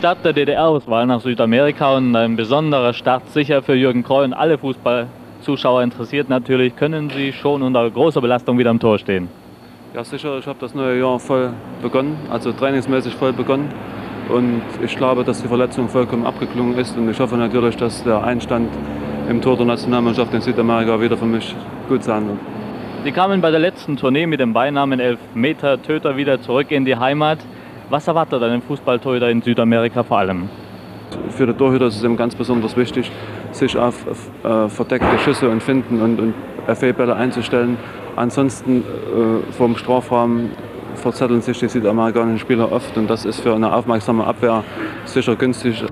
Start der DDR-Auswahl nach Südamerika und ein besonderer Start sicher für Jürgen Kreu und alle Fußballzuschauer interessiert natürlich. Können Sie schon unter großer Belastung wieder am Tor stehen? Ja, sicher. Ich habe das neue Jahr voll begonnen, also trainingsmäßig voll begonnen. Und ich glaube, dass die Verletzung vollkommen abgeklungen ist. Und ich hoffe natürlich, dass der Einstand im Tor der Nationalmannschaft in Südamerika wieder für mich gut sein wird. Sie kamen bei der letzten Tournee mit dem Beinamen Elfmeter-Töter wieder zurück in die Heimat. Was erwartet einen Fußballtorhüter in Südamerika vor allem? Für den Torhüter ist es eben ganz besonders wichtig, sich auf, äh, verdeckte Schüsse und Finden und, und FA-Bälle einzustellen. Ansonsten äh, vom Strafraum verzetteln sich die südamerikanischen Spieler oft und das ist für eine aufmerksame Abwehr sicher günstig.